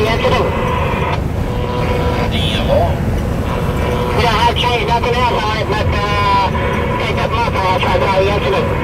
yet don't have change, nothing else on it, but uh, take up my call, try to.